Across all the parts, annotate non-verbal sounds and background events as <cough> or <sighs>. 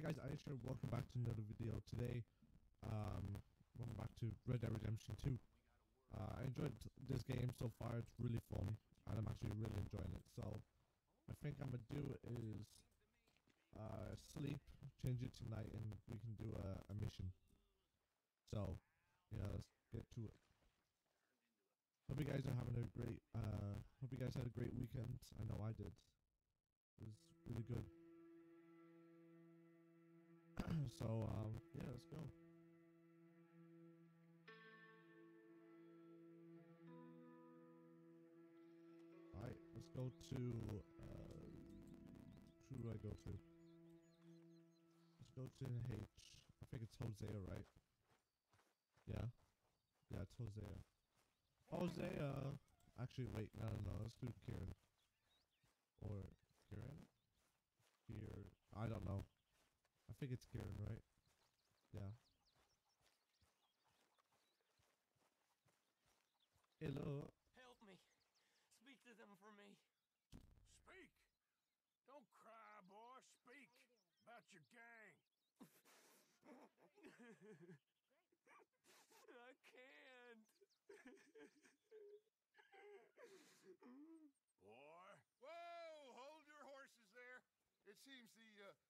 Hi guys, I'm Aisha, welcome back to another video today. Um, welcome back to Red Dead Redemption 2. Uh, I enjoyed this game so far, it's really fun, and I'm actually really enjoying it. So, I think I'm gonna do is uh, sleep, change it tonight, and we can do a, a mission. So, yeah, let's get to it. Hope you guys are having a great, uh, hope you guys had a great weekend. I know I did. It was really good. So, um, yeah, let's go. Alright, let's go to, uh, who do I go to? Let's go to H. I think it's Hosea, right? Yeah? Yeah, it's Hosea. Hosea! Actually, wait, no, no, no, let's do Kieran. Or Kieran? Here, I don't know. I think it's Kieran, right? Yeah. Hello. Help me. Speak to them for me. Speak! Don't cry, boy. Speak about your gang. <laughs> I can't. Boy, Whoa! Hold your horses there. It seems the uh,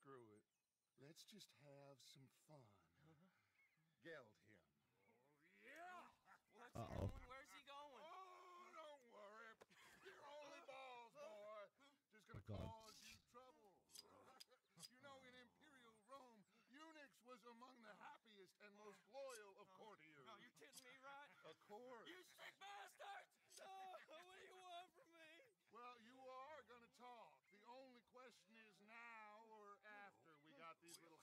Screw it. Let's just have some fun. Uh-huh. Geld him. Yeah! What's Uh-oh. he doing? Where's he going? Oh, don't worry. You're only balls, boy. Just gonna Oh, God. cause you trouble. you know, in Imperial Rome, eunuchs was among the happiest and most loyal of courtiers. No, you kidding me, right? Of course. You sick bastards! Oh, what do you want from me? Well, you are gonna talk. The only question is now or after we got these little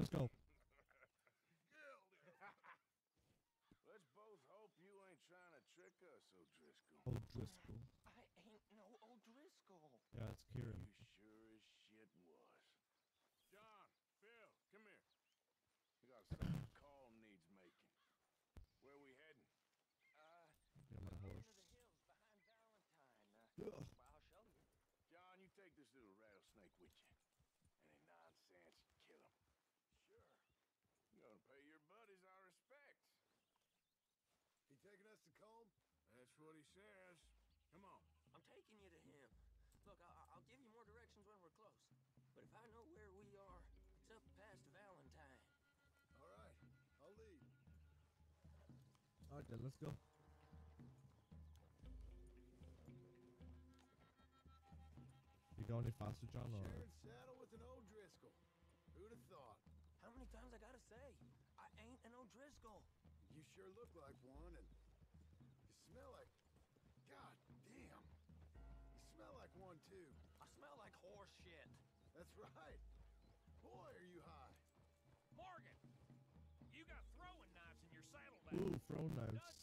Let's go. Let's go. Geld him. Let's both hope you ain't trying to trick us, O'Driscoll. O'Driscoll. I ain't no O'Driscoll. Yeah, it's Kieran. You sure as shit was. John, Bill, come here. We got a second call needs making. Where we heading? Uh, Yeah, my over horse. to the hills behind Valentine. Uh, Ugh. well, I'll show you. John, you take this little rattlesnake with you. Any nonsense, kill him. Sure. You're gonna pay your buddies our respects. He taking us to Colm? That's what he says. Come on. I'm taking you to him. Look, I- I'll give you more directions when we're close. But if I know where we are, it's up past Valentine. All right, I'll lead. Alright then, let's go. You go any faster, John? Or Sharing saddle with an O'Driscoll. Who'd have thought? How many times I gotta say? I ain't an O'Driscoll. You sure look like one, and you smell like. God damn. You smell like one too. I smell like horse shit. That's right. Boy, are you high. Morgan! You got throwing knives in your saddlebag. ooh, throwing knives.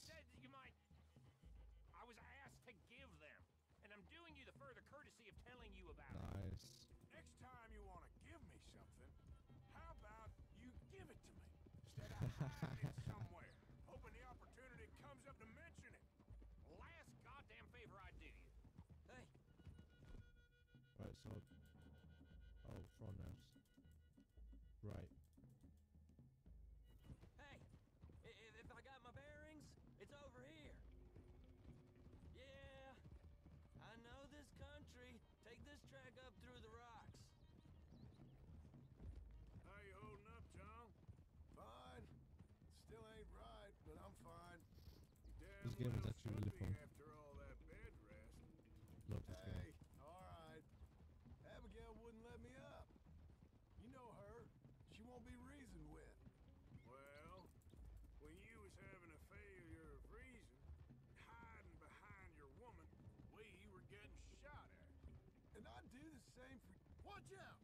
Same for Watch out!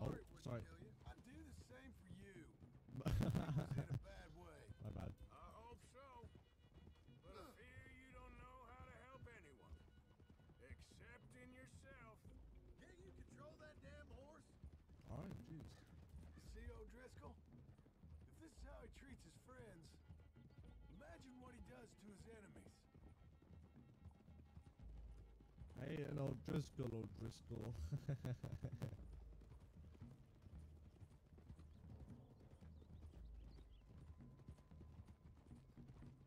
Oh, Sorry, it wouldn't sorry. I'd do the same for you. <laughs> in a bad way. My bad. I hope so. But I fear you don't know how to help anyone. Except in yourself. Can't you control that damn horse? Alright, jeez. You see O'Driscoll? If this is how he treats his friends, imagine what he does to his enemies. Hey, an O'Driscoll, O'Driscoll. <laughs>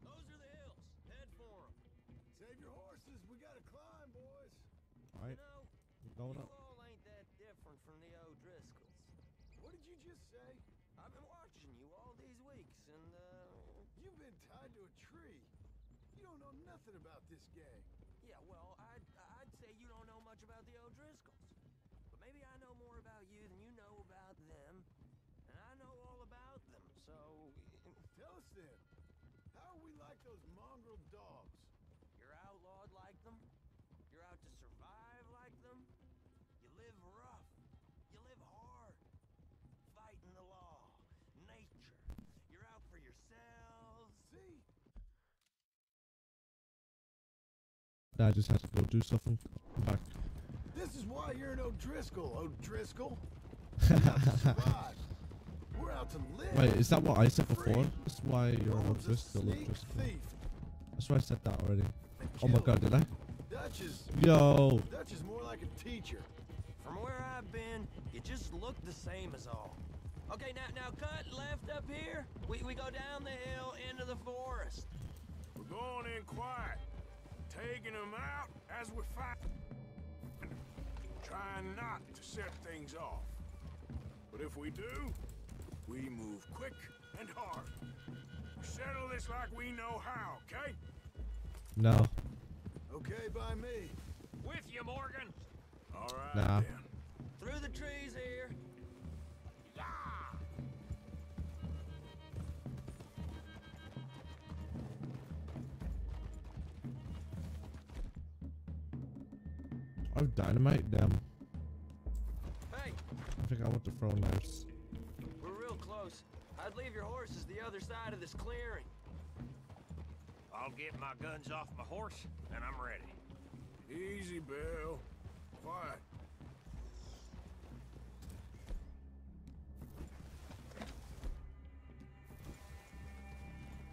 Those are the hills. Head for 'em. Save your horses. We gotta climb, boys. Alright, You know, we're going you up. all ain't that different from the O'Driscolls. What did you just say? I've been watching you all these weeks, and, uh, You've been tied to a tree. You don't know nothing about this gang. yeah, well, I'd, I'd say you don't know much about the O'Driscolls. But maybe I know more about you than you know about them, and I know all about them, so... Tell us then. How are we like those mongrel dogs? You're outlawed like them. You're out to survive like them. You live rough. You live hard. Fighting the law. Nature. You're out for yourselves. See? I just had to go do something. I'm back. This is why you're an O'Driscoll, O'Driscoll. We're out to survive. We're out to live. Wait, is that what I said before? Free. That's why you're an Rome's O'Driscoll, O'Driscoll. That's why I said that already. Oh my god, did I? Dutch is Yo! Dutch is more like a teacher. From where I've been, you just look the same as all. Okay, now now cut left up here. We we go down the hill into the forest. We're going in quiet. Taking them out as we find them. Trying not to set things off. But if we do, we move quick and hard. We settle this like we know how, okay? No. Okay by me. With you, Morgan. All right Nah. then. Through the trees here. Oh, dynamite? Damn. Hey, I think I want to throw knives. we're real close. I'd leave your horses the other side of this clearing. I'll get my guns off my horse, and I'm ready. Easy, Bill. Quiet.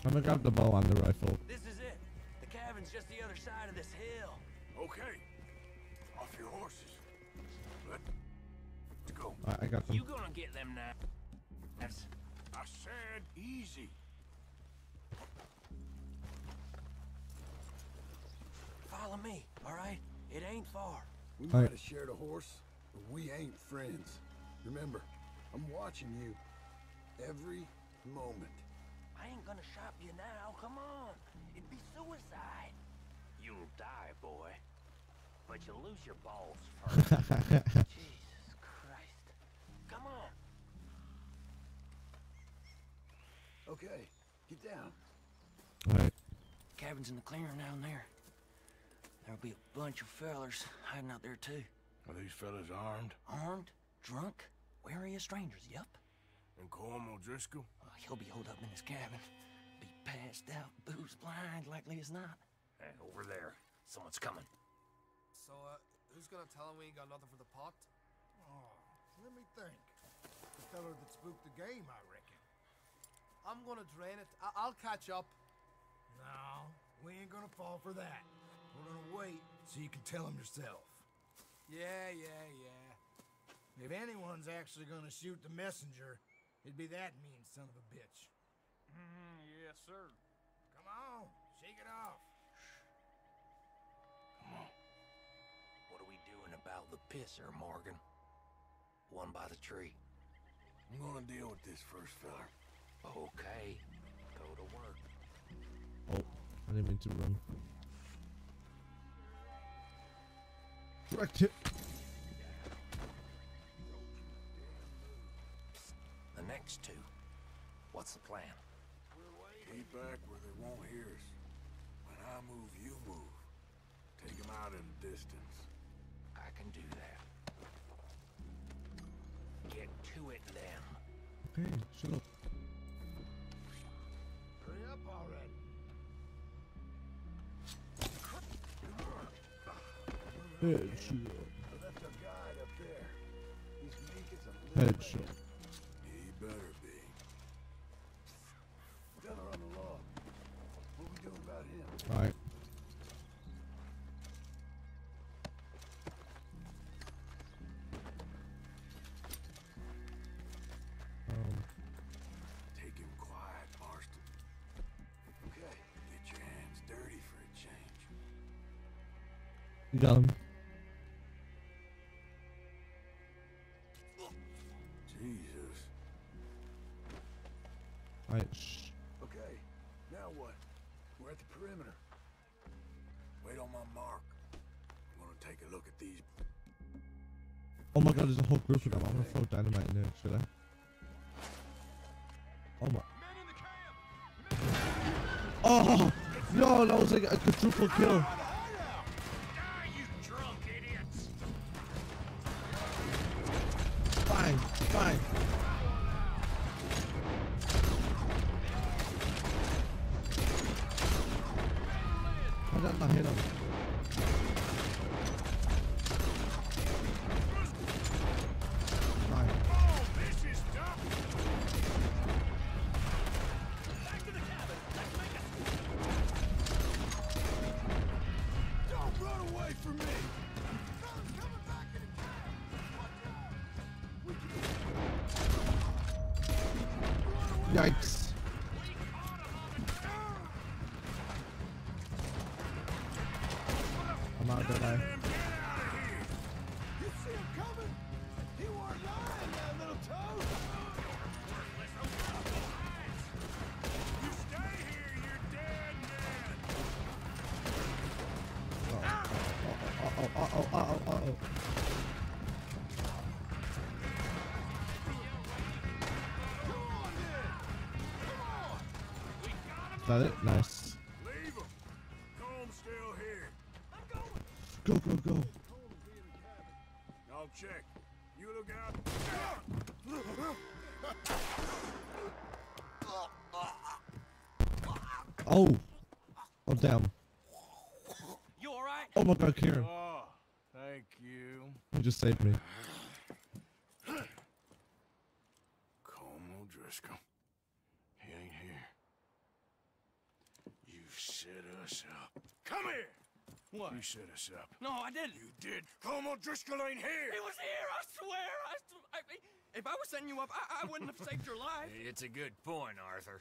I'm gonna grab the bow and the rifle. This is it. The cabin's just the other side of this hill. Okay. Go. Alright, I got them. You gonna get them knives? I said easy. Follow me, all right? It ain't far. We All might right. have shared a horse, but we ain't friends. Remember, I'm watching you every moment. I ain't gonna shop you now. Come on. It'd be suicide. You'll die, boy. But you'll lose your balls first. <laughs> Jesus Christ. Come on. Okay, get down. Alright. Cabin's in the clearing down there. There'll be a bunch of fellers hiding out there too. Are these fellas armed? Armed, drunk, wary of strangers, yup. And Colm O'Driscoll? Uh, he'll be holed up in his cabin. Be passed out, booze blind, likely as not. Hey, over there. Someone's coming. So, uh, who's gonna tell him we ain't got nothing for the pot? Oh, let me think. The feller that spooked the game, I reckon. I'm gonna drain it. I- I'll catch up. No, we ain't gonna fall for that. We're gonna wait so you can tell him yourself. Yeah, yeah, yeah. If anyone's actually gonna shoot the messenger, it'd be that mean son of a bitch. Mm-hmm, yes, sir. Come on, shake it off. Come on. What are we doing about the pisser, Morgan? One by the tree. I'm gonna deal with this first fella. Okay. Go to work. Oh, I didn't mean to run. Direct hit. The next two. What's the plan? Keep back where they won't hear us. When I move, you move. Take them out in the distance. I can do that. Get to it then. Okay, shut up. Hurry up already. Headshot. I left our guide up there. He's meek as a Headshot. He better be. Feller on the log. What we doing about him? Alright. You got him. Jesus. Alright, shh. Okay. Now what? We're at the perimeter. Wait on my mark. I'm gonna take a look at these. Oh my god, there's a whole group of them. I'm gonna throw dynamite in there, should I? Oh my. Oh! No, that was like a quadruple kill. Bang! Yikes. Oh, damn. You alright? Oh my god, Kieran. Oh, thank you. You just saved me. Colm O'Driscoll. He ain't here. You set us up. Come here! What? You set us up. No, I didn't. You did. Colm O'Driscoll ain't here! He was here, I swear. I, s- I- I- if I was setting you up, I, I wouldn't have saved your life. It's a good point, Arthur.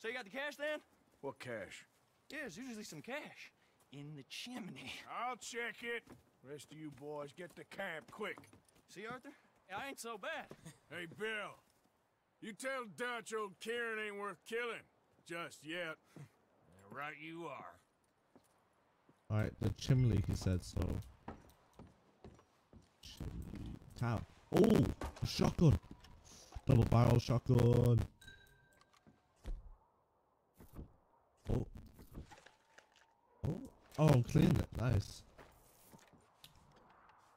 So you got the cash then? What cash? Yeah, there's usually some cash in the chimney. <laughs> I'll check it. Rest of you boys, get to camp quick. See, Arthur? I ain't so bad. <laughs> Hey, Bill. You tell Dutch old Kieran ain't worth killing. Just yet. <laughs> Right you are. Alright, the chimney, he said, so. Chimney. Cow. Oh! A shotgun! Double barrel shotgun! Oh. Oh. Oh, it. Nice.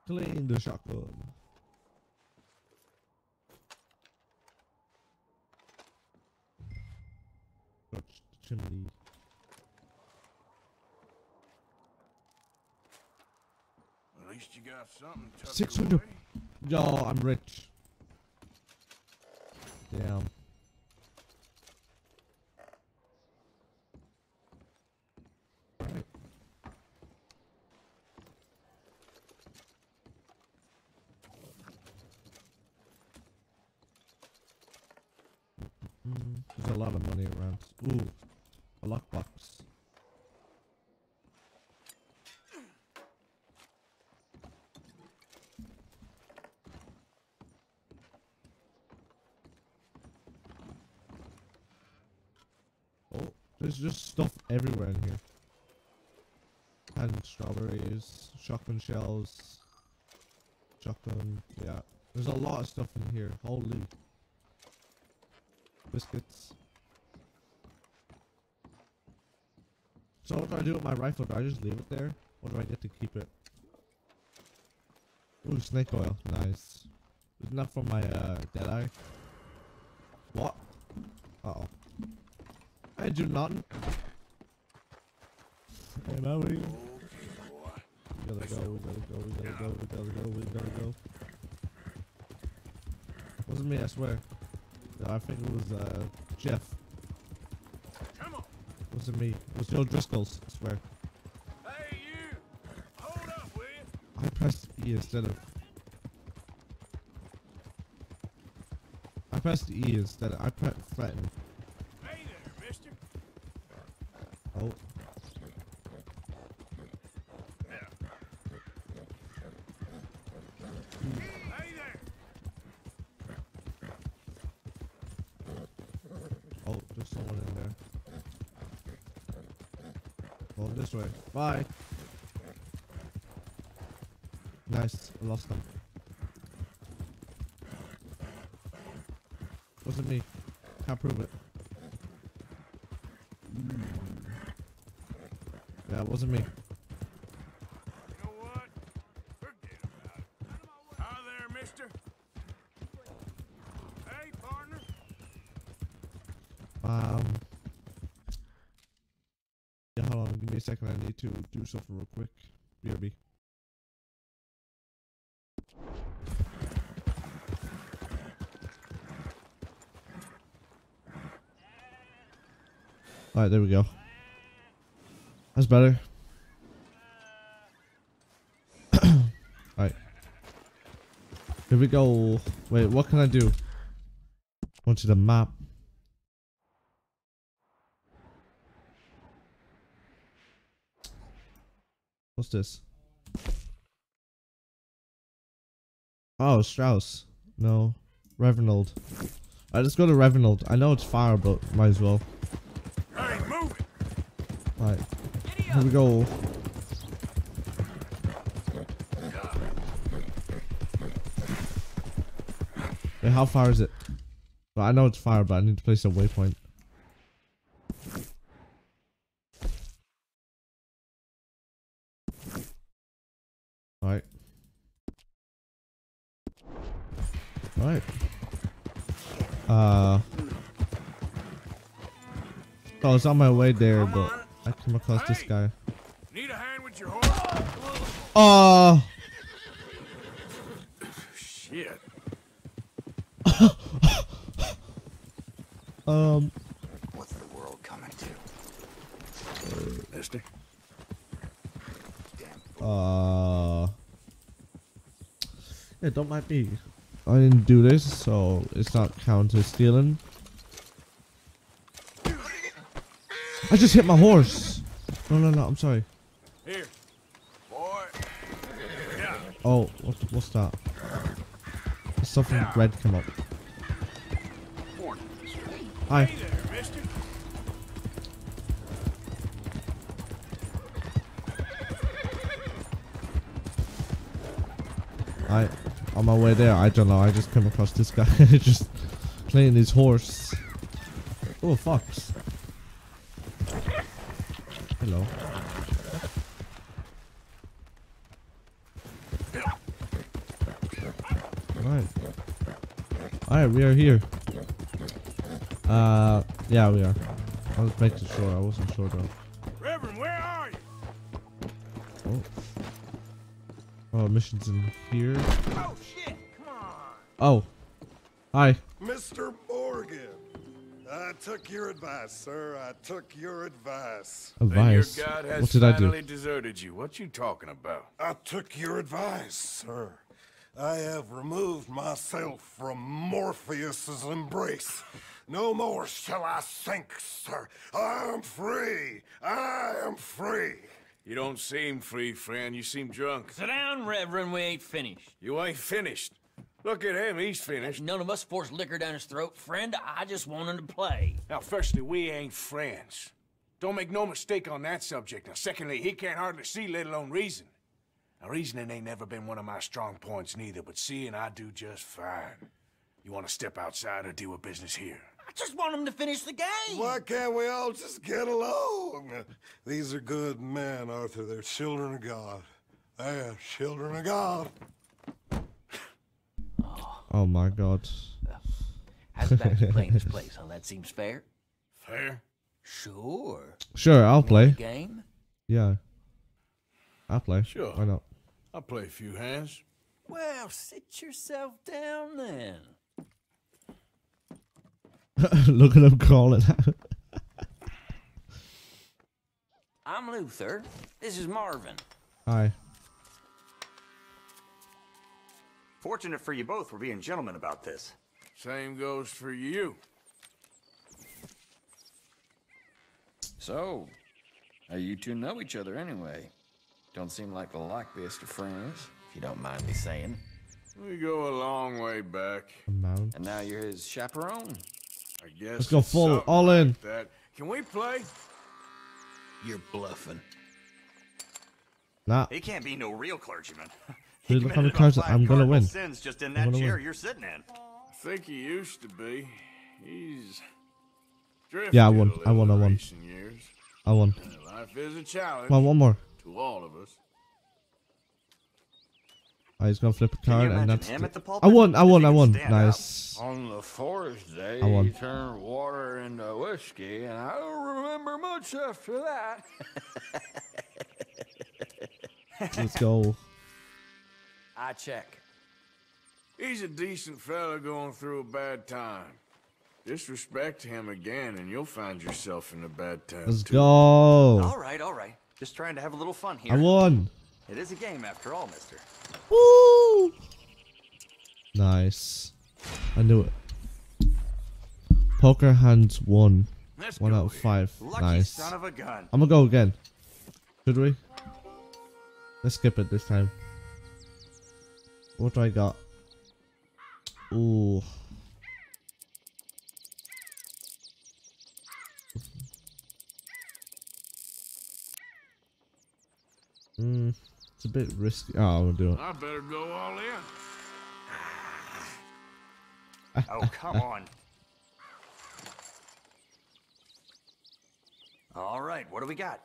Clean the shotgun. Got ch- chimney. At least you got something 600. Yo, I'm rich. Damn. Mm, there's a lot of money around. Ooh, a lockbox. Oh, there's just stuff everywhere in here. And strawberries, shotgun shells, shotgun, yeah. There's a lot of stuff in here. Holy. Biscuits. So what do I do with my rifle? Do I just leave it there? Or do I get to keep it? Ooh, snake oil. Nice. Isn't that from my uh, dead eye? What? Uh oh. I do nothing. Hey man, what are you? We gotta go, we gotta go, we gotta go, we gotta go, we gotta go. Wasn't me, I swear. I think it was uh, Jeff. Wasn't me. It was Joe Driscoll's, I swear. Hey, you. Hold up, will you? I pressed E instead of. I pressed E instead of. I pressed threaten. Hey there, mister. Oh. Hey there. Oh, there's someone in there. Well, this way. Bye. Nice. I lost them. Wasn't me. Can't prove it. Yeah, it wasn't me. You know. Hi there, mister. Hey, partner. Um. Yeah, hold on. Give me a second. I need to do something real quick. BRB. Alright, there we go. That's better. Here we go. Wait, what can I do? Go to the map. What's this? Oh, Strauss. No. Revenald. I just go to Revenald. I know it's far, but might as well. Hey, move it. Alright. Here we go. Wait, how far is it? Well, I know it's far, but I need to place a waypoint. Alright. Alright. Uh. I was on my way there, but I came across this guy. Need a hand with your horse? Oh! Shit. Um. What's the world coming to? Mister. Uh. Yeah, don't mind me. I didn't do this, so it's not counter stealing. I just hit my horse. No, no, no. I'm sorry. Here. Boy. Yeah. Oh, what, what's that? Something red come up. Hi. I on my way there. I don't know. I just came across this guy <laughs> just playing his horse. Oh, fox. Hello. Alright. Alright, we are here. Uh, yeah, we are. I was making sure. I wasn't sure though. Reverend, where are you? Oh. Oh, missions in here. Oh, shit. Come on. Oh. Hi. Mr. Morgan, I took your advice, sir. I took your advice. Advice. Then your god has What did I do? finally deserted you. What you talking about? I took your advice, sir. I have removed myself from Morpheus's embrace. No more shall I sink, sir. I am free. I am free. You don't seem free, friend. You seem drunk. Sit down, Reverend. We ain't finished. You ain't finished. Look at him. He's finished. None of us forced liquor down his throat, friend. I just want him to play. Now, firstly, we ain't friends. Don't make no mistake on that subject. Now, secondly, he can't hardly see, let alone reason. Now, reasoning ain't never been one of my strong points neither, but seeing I do just fine. You want to step outside or deal with business here? I just want him to finish the game. Why can't we all just get along? These are good men, Arthur. They're children of God. They're children of God. Oh, oh my god. How's about you playing this <laughs> place, huh? That seems fair. Fair? Sure. Sure, I'll play. Game? Yeah. I'll play. Sure. Why not? I'll play a few hands. Well, sit yourself down then. <laughs> Look at him calling out. <laughs> I'm Luther. This is Marvin. Hi. Fortunate for you both, we're being gentlemen about this. Same goes for you. So, how you two know each other anyway? Don't seem like the likeliest of friends, if you don't mind me saying. We go a long way back. Amount. And now you're his chaperone. I guess. Let's go full, all in. like That. Can we play? You're bluffing. Nah. He can't be no real clergyman. Dude, look how many Committed cards I'm gonna win. Sins just in I'm that gonna chair win. you're sitting in. I think he used to be. He's. Yeah, I won. I won. I won. Years. I won. Life is a challenge. Come on, one more. To all of us. Oh, he's gonna flip a card and imagine that's. him at the I pulpit? won. I won. I won. stand out? Nice. On the forest day, I won. he turned water into whiskey, and I don't remember much after that. <laughs> Let's go. I check. He's a decent fella going through a bad time. Disrespect him again, and you'll find yourself in a bad time. Let's too. go. All right, all right. Just trying to have a little fun here. I won. It is a game after all, mister. Woo! Nice. I knew it. Poker hands one. Let's One out of five. Lucky nice. son of a gun. I'm gonna go again. Should we? Let's skip it this time. What do I got? Ooh. Mm, it's a bit risky. Oh, I'm gonna do it. I better go all in. <laughs> Oh, come on. All right, what do we got?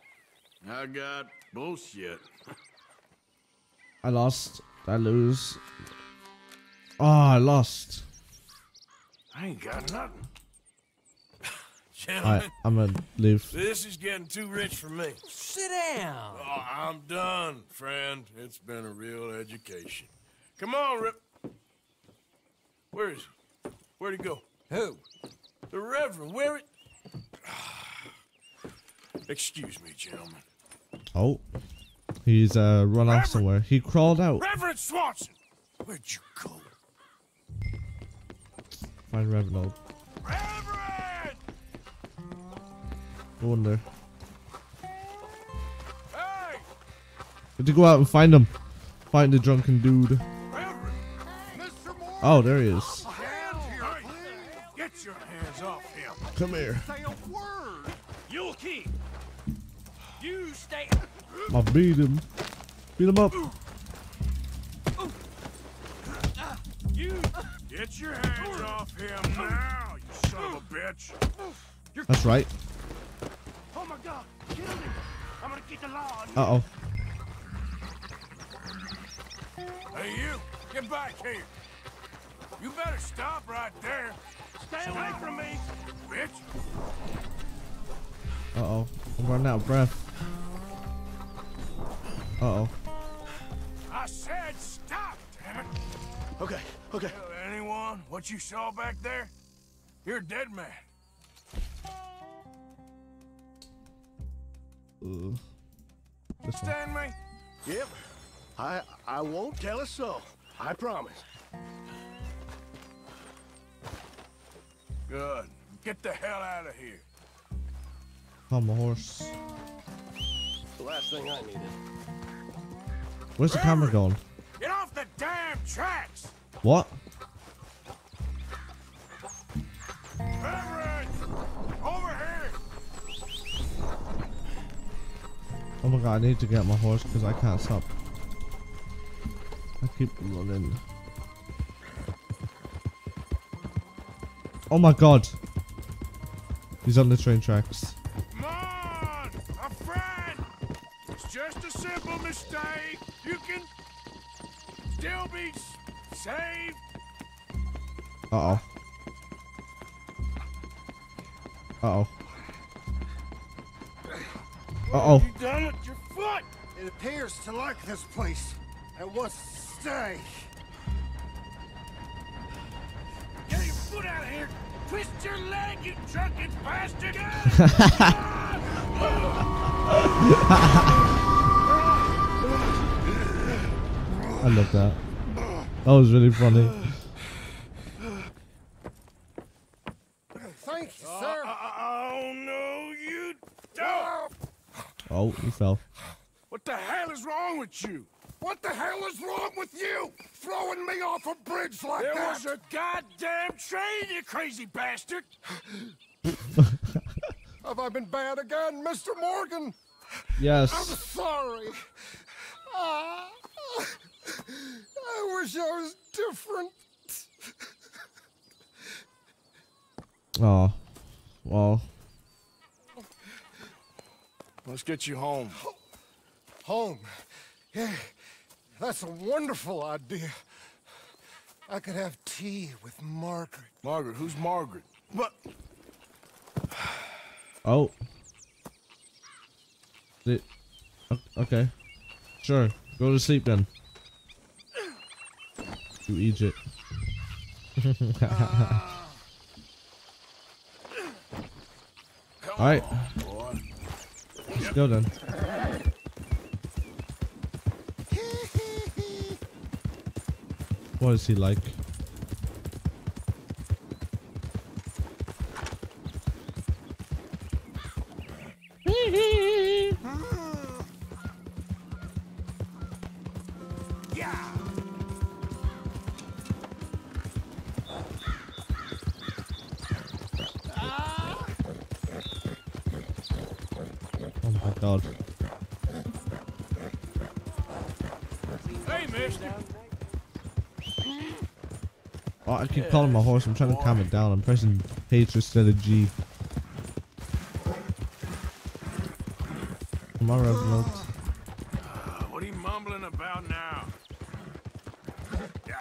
I got bullshit. I lost. I lose. Oh, I lost. I ain't got nothing. Alright, Gentlemen, I'm gonna leave. this is getting too rich for me. Sit down. Oh, I'm done, friend. It's been a real education. Come on, Rip. Where is he? Where'd he go? Who? The Reverend. Where it? <sighs> Excuse me, gentlemen. Oh, he's uh run off somewhere. He crawled out. Reverend Swanson! Where'd you go? Find Revenant. Reverend! Go in there. Hey! Good to go out and find him. Find the drunken dude. Oh, there he is. Get your hands off him! Come here. Say a word. You'll keep! You stay! I beat him. Beat him up. You! Get your hands off him now, you son of a bitch! That's right. Uh oh. Hey, you! Get back here! You better stop right there! Stay away from me! Bitch! Uh oh. I'm running out of breath. Uh oh. I said stop, damn it! Okay, okay. Tell anyone what you saw back there? You're a dead man. Uh, this one. Understand me? Yep. I I won't tell a soul. I promise. Good. Get the hell out of here. On my horse. The last thing I needed. Where's the camera going? Get off the damn tracks! What? Everett! Over Oh my god, I need to get my horse because I can't stop. I keep running. Oh my god. He's on the train tracks. Come on! A friend! It's just a simple mistake. You can still be saved. Uh oh. Uh oh. Uh oh. You done it? Your foot! It appears to like this place and wants to stay. Get your foot out of here! Twist your leg, you drunken bastard! <laughs> I love that. That was really funny. Thank you, sir. oh no, you don't! Fell. What the hell is wrong with you? What the hell is wrong with you? Throwing me off a bridge like There that? was a goddamn train, you crazy bastard! <laughs> Have I been bad again, Mr. Morgan? Yes. I'm sorry. Ah, I wish I was different. Oh. Well. Let's get you home. Home. Yeah, that's a wonderful idea. I could have tea with Margaret. Margaret, who's Margaret? What? Oh. Did, o- okay. Sure. Go to sleep then. To Egypt. <laughs> Ah. Alright. Oh, Go then. <laughs> What is he like? Calling my horse. I'm trying to calm it down. I'm pressing H instead of G. Come on, Reverend. Uh, what are you mumbling about now? Yeah.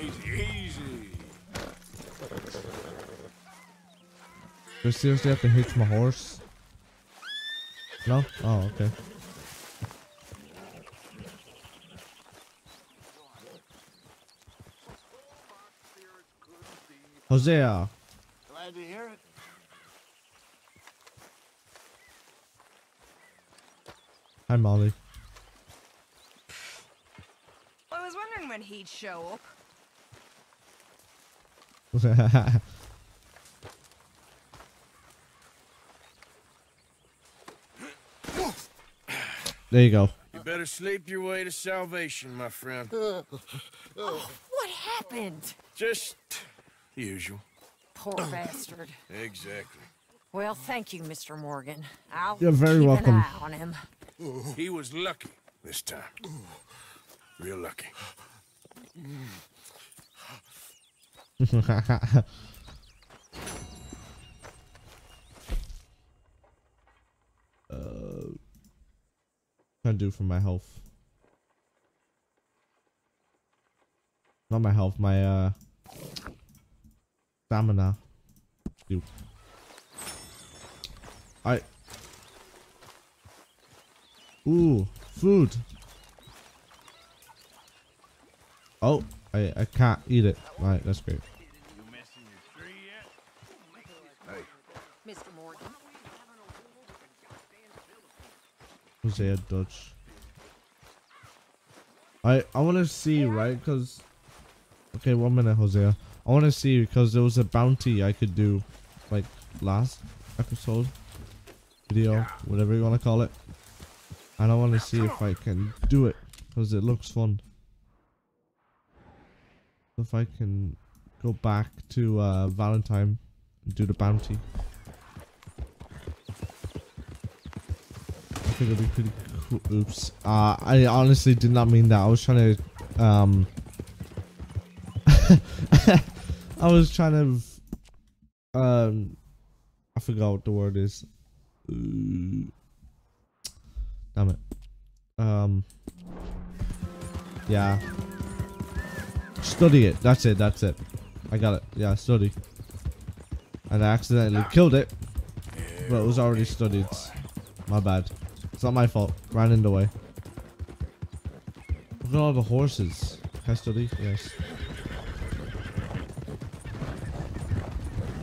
Easy, easy. Do I seriously have to hitch my horse? No? Oh, okay. Hosea. Glad to hear it. Hi, Molly. I was wondering when he'd show up. <laughs> there you go. You better sleep your way to salvation, my friend. <laughs> Oh, what happened? Just the usual. Poor bastard. Exactly. Well, thank you, Mr. Morgan. I'll You're very keep welcome. an eye on him. He was lucky this time. Real lucky. <laughs> uh, trying to do for my health. Not my health, my uh stamina. Dude. I Ooh, food. Oh, I I can't eat it. Right, that's great. Mr. Morgan. Hosea Dutch. I I want to see right because. Okay, one minute, Hosea. I want to see because there was a bounty I could do, like last episode, video, whatever you want to call it, and I want to see if I can do it because it looks fun. If I can go back to uh, Valentine and do the bounty. I think it'll be pretty cool. Oops. Uh, I honestly did not mean that. I was trying to, um, <laughs> I was trying to, um, I forgot what the word is. Damn it. Um, yeah. Study it. That's it. That's it. I got it. Yeah, study. And I accidentally killed it. But it was already studied. My bad. It's not my fault. Ran in the way. Look at all the horses. Can I study? Yes.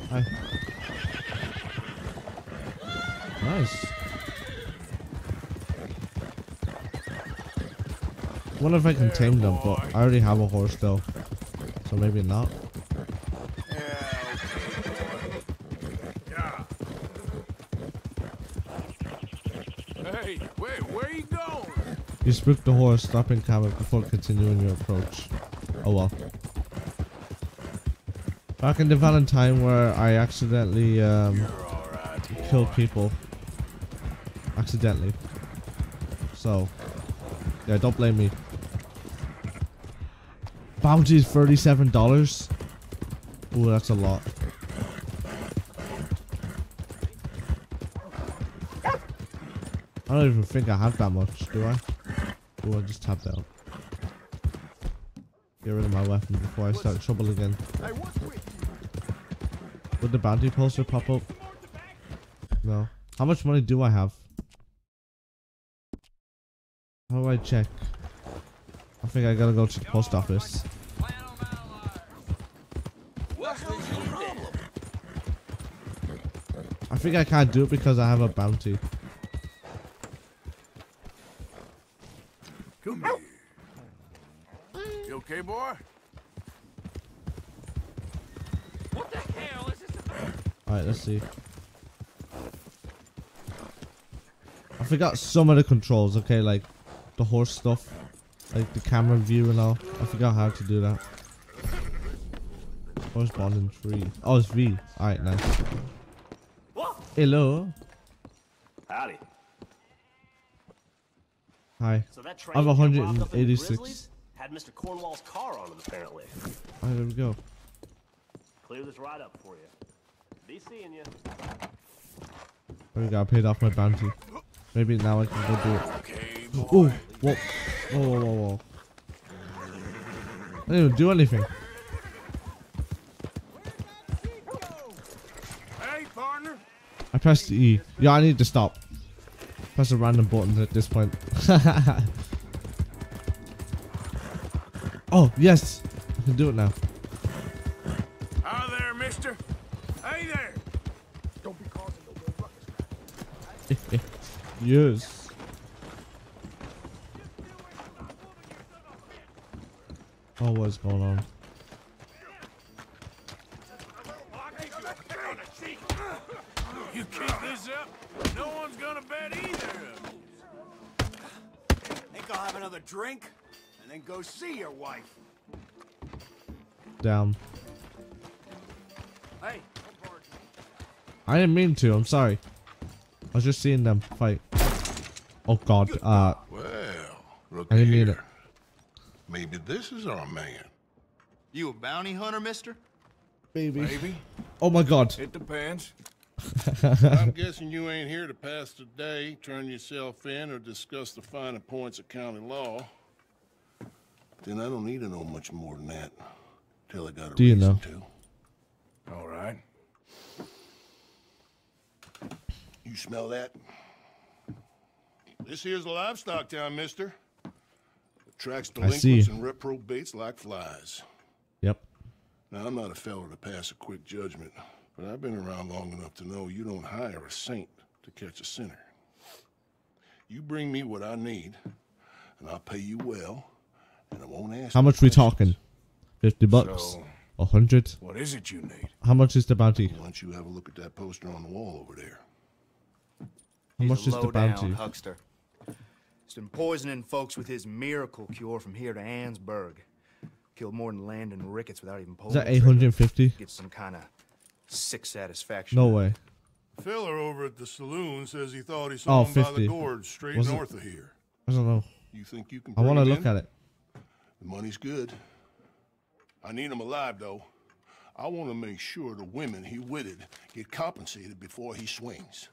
Hi. Nice. wonder if I can tame them, but I already have a horse though. So maybe not. Hey, wait, where you going? You spooked the horse, stopping combat before continuing your approach. Oh well. Back in the Valentine where I accidentally um, killed people. Accidentally. So, yeah, don't blame me. Bounty is $37? Ooh, that's a lot. I don't even think I have that much, do I? Oh, I just tapped out. Get rid of my weapon before I start trouble again. Would the bounty poster pop up? No. How much money do I have? How do I check? I think I gotta go to the post office. I think I can't do it because I have a bounty. Come here. You okay, boy? What the hell is this? Alright, let's see. I forgot some of the controls, okay, like the horse stuff. Like the camera view and all. I forgot how to do that. Oh, horse bonding three. Oh, it's V. Alright, nice. Hello. Howdy. Hi. So that I have you got robbed up in the 186. Grizzlies had Mr. Cornwall's car on it, apparently. Alright, there we go. Clear this ride up for you. Be seeing you. There we go. I paid off my bounty. Maybe now I can go do it. Oh, whoa. Whoa, whoa, whoa, whoa. I didn't even do anything. Hey, partner. I pressed E. Yeah, I need to stop. Press a random button at this point. <laughs> oh, yes. I can do it now. Yes. Oh, what's going on? You keep this up, no one's gonna bet either. Think I'll have another drink and then go see your wife. Down. Hey, I didn't mean to. I'm sorry. I was just seeing them fight. Oh God. Uh. Well, look I didn't mean it. Maybe this is our man. You a bounty hunter, mister? Baby. Maybe. Oh my God. It depends. <laughs> I'm guessing you ain't here to pass the day, turn yourself in, or discuss the finer points of county law. Then I don't need to know much more than that. Till I got a Do you reason know? to. All right. You smell that? This here's a livestock town, mister. Attracts I see. delinquents and reprobates like flies. Yep. Now, I'm not a fellow to pass a quick judgment, but I've been around long enough to know you don't hire a saint to catch a sinner. You bring me what I need, and I'll pay you well, and I won't ask. How no much we talking? Fifty bucks? So- A hundred? What is it you need? How much is the bounty? Why don't you have a look at that poster on the wall over there? How much He's is a the low-down bounty? huckster. He's been poisoning folks with his miracle cure from here to Annesburg. Killed more than Landon Ricketts without even pulling. Is that 850? Get some kind of sick satisfaction. No way. Feller over at the saloon says he thought he Oh, saw him by the gorge straight Was it- north of here. I don't know. You think you can? I want to look in? at it. The money's good. I need him alive, though. I want to make sure the women he witted get compensated before he swings.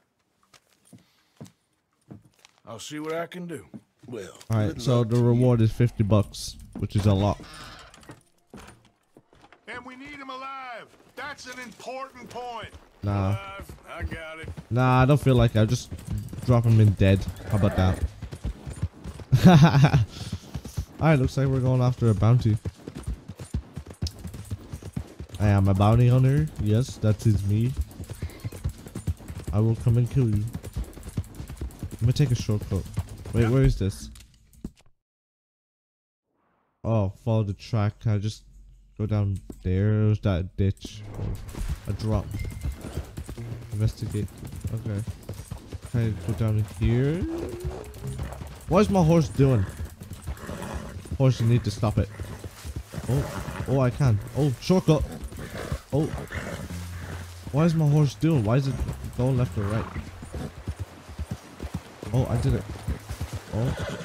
I'll see what I can do. Well, All right, so the to you. reward is 50 bucks, which is a lot. And we need him alive. That's an important point. Nah. Alive, I got it. Nah, I don't feel like. I'll just drop him in dead. How about that? <laughs> Alright, looks like we're going after a bounty. I am a bounty hunter. Yes, that is me. I will come and kill you. I'm gonna take a shortcut. Wait, where is this? Oh, follow the track. Can I just go down there? There's that ditch. A drop. Investigate. Okay. Can I go down here? What is my horse doing? Horse, you need to stop it. Oh, oh, I can. Oh, shortcut. Oh. What is my horse doing? Why is it going left or right? Oh, I did it. Oh.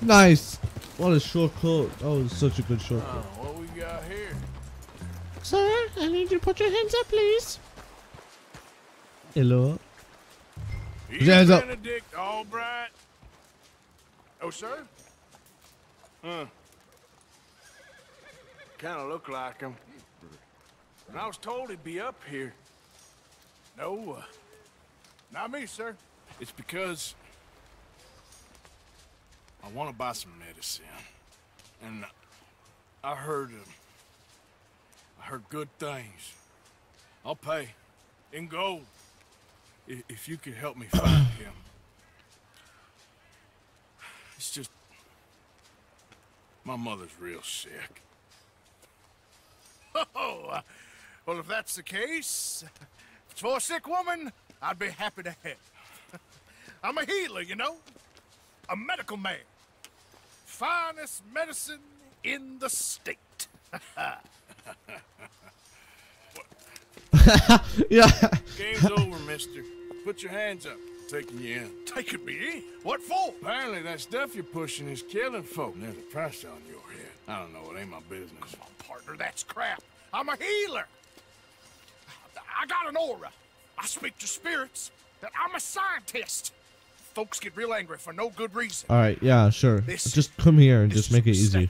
Nice! What a shortcut. Oh, it's such a good shortcut. what we got here? Sir, I need you to put your hands up, please. Hello. Put your hands up. Benedict Allbright. Oh, sir? Huh. Kind of look like him. And I was told he'd be up here. No, uh, not me, sir. It's because I want to buy some medicine. And I heard, uh, I heard good things. I'll pay in gold if you could help me find <coughs> him. It's just my mother's real sick. <laughs> Oh, uh, well, if that's the case, for a sick woman, I'd be happy to help. I'm a healer, you know, a medical man. Finest medicine in the state. <laughs> yeah. Game's over, mister. Put your hands up. Taking you in. Taking me in? What for? Apparently that stuff you're pushing is killing folk. There's a price on your head. I don't know. It ain't my business. Come on, partner, that's crap. I'm a healer. I got an aura. I speak to spirits. That I'm a scientist. Folks get real angry for no good reason. Alright, yeah, sure. This- just come here and just make it easy.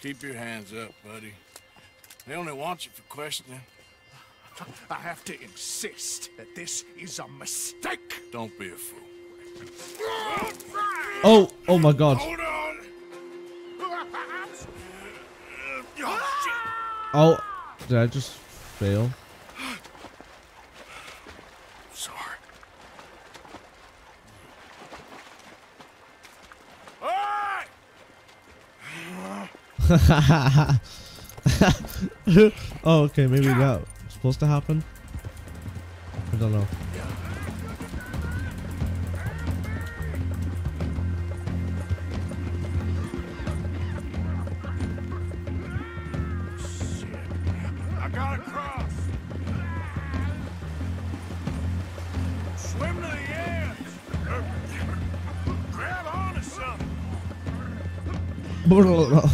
Keep your hands up, buddy. They only want you for questioning. I have to insist that this is a mistake. Don't be a fool. Oh, oh my god. Hold on. Oh. Oh, did I just fail? Sorry. Hey! <laughs> oh, okay, maybe that was supposed to happen. I don't know. Alright,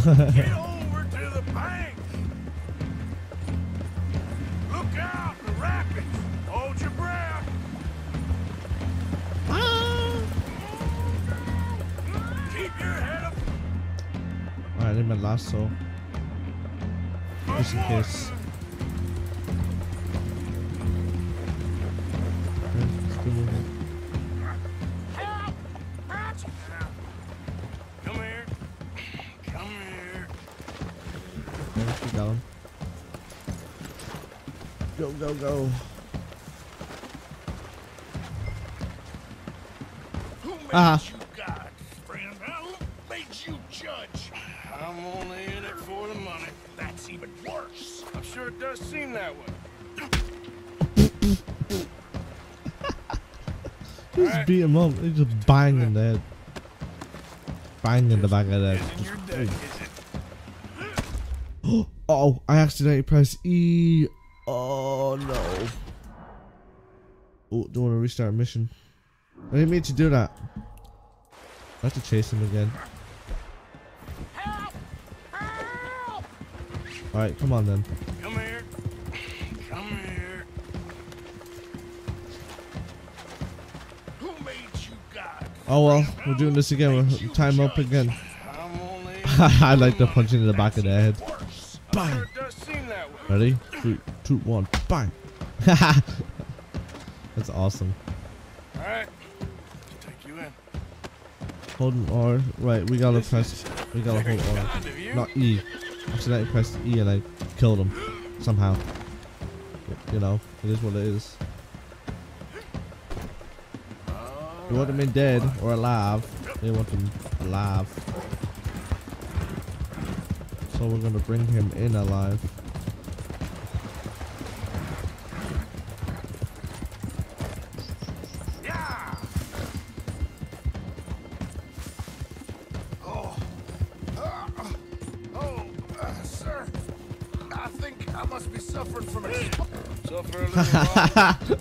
I need my lasso. Just in case. Just beat him. He just bang in the head. Bang in the back of the head. <gasps> oh, I accidentally pressed E. Oh no. Oh, don't want to restart mission. I didn't mean to do that. I have to chase him again. Alright, come on then. Oh well, we're doing this again. We're time up again. <laughs> I like the punching in the back of the head. Bang. Ready? Three, two, one, bang. <laughs> That's awesome. All right. Take you in. Holding R. Right, we gotta press. We gotta hold R. Not E. Accidentally pressed E and I killed him somehow. You know, it is what it is. You want him in dead or alive? They want him alive. So we're gonna bring him in alive. Oh, uh, oh, uh, sir. I think I must be suffering from a. Suffer a little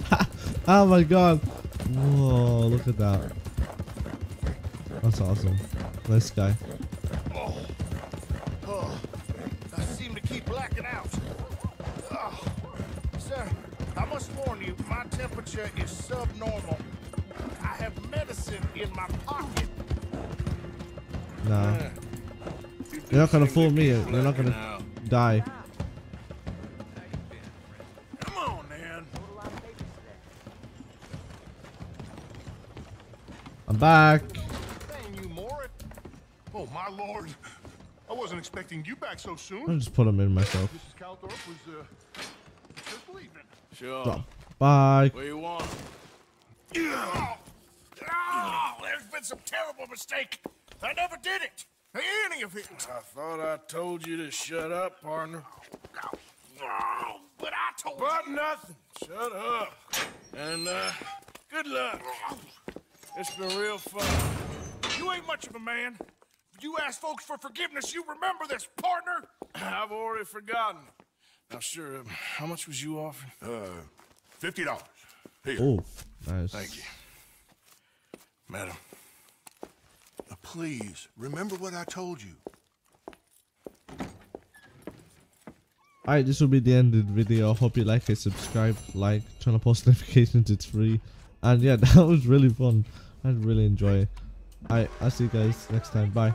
oh my god. Whoa, look at that. That's awesome. Nice guy. Oh, I seem to keep blacking out. Oh, sir, I must warn you, my temperature is subnormal. I have medicine in my pocket. Nah. Uh, You're not gonna fool me. You're not gonna die. Back. Oh, my lord. I wasn't expecting you back so soon. I'll just put him in myself. Mrs. Calthorpe was, uh, just leaving. Sure. Drop. Bye. Where you want? Oh, oh, there's been some terrible mistake. I never did it. Any of it. I thought I told you to shut up, partner. Oh, but I told But you. nothing. Shut up. And, uh, good luck. It's been real fun. You ain't much of a man. If you ask folks for forgiveness, you remember this, partner. <clears throat> I've already forgotten. Now, sure, um, how much was you offering? Uh, fifty dollars. Here. Oh, nice. Thank you. Madam. Now, please, remember what I told you. Alright, this will be the end of the video. Hope you like it, subscribe, like, turn on post notifications, it's free. And yeah, <laughs> that was really fun. I really enjoy it. Alright, I'll see you guys next time. Bye.